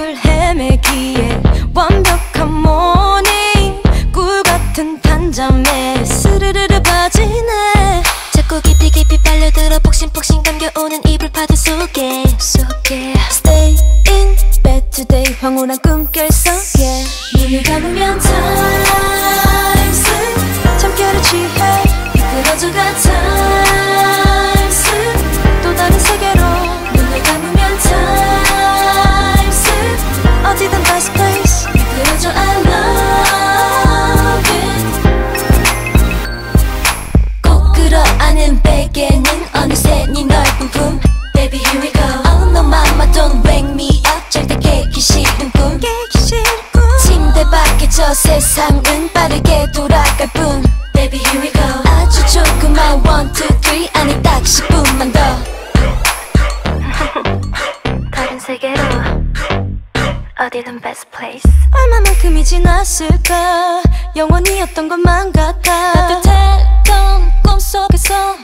꿈속을 헤매기에 완벽한 morning. 꿀 같은 단잠에 스르르르 빠지네. 자꾸 깊이 깊이 빨려들어 폭신폭신 감겨오는 이불 파도 속에 속에. Stay in bed today. 황홀한 꿈결 속에. 눈을 감으면 time 세상은 빠르게 돌아갈 뿐. Baby here we go. 아주 조금만 one two three 아니 딱 10분만 더. 다른 세계로. 어디든 best place. 얼마만큼이 지났을까? 영원이었던 것만 같아? 따뜻했던 꿈속에서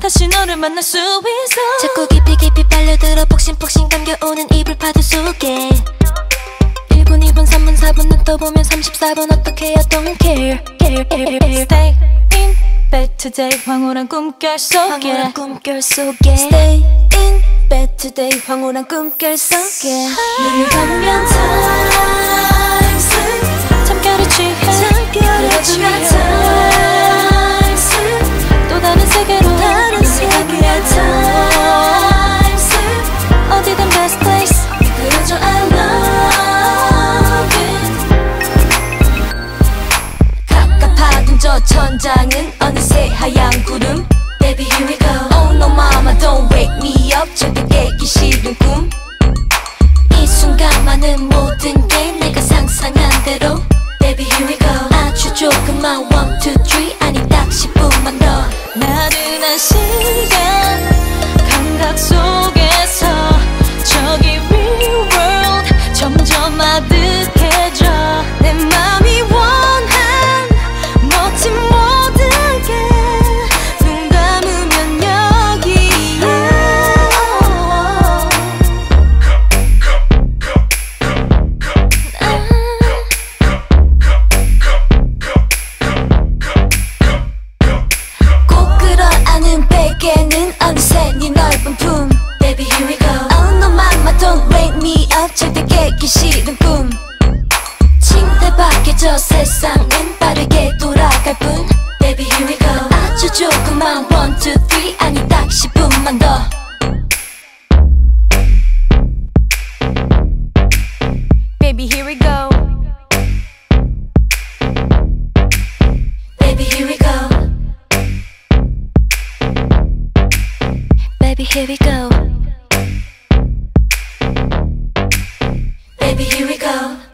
다시 너를 만날 수 있어. 자꾸 깊이 깊이 빨려들어 폭신폭신 감겨오는 이불 파도 속에. 1분 2분 3분 4분 눈 떠보면 34분 어떻게 I don't care care care care Stay in bed today 황홀한 꿈결 속에 황홀한 꿈결 속에 Stay in bed today 황홀한 꿈결 속에 눈을 감으면 갑갑하던 저 천장은 어느새 하얀 구름 Baby here we go Oh no mama don't wake me up 절대 깨기 싫은 꿈 이 순간만은 모든 게 내가 상상한 대로 Baby here we go 아주 조금만 one two three 싫은 꿈 침대 밖에 저 세상은 빠르게 돌아갈 뿐 Baby here we go 아주 조금만 one two three 아니 딱 10분만 더 Baby here we go Baby here we go Baby here we go Baby here we go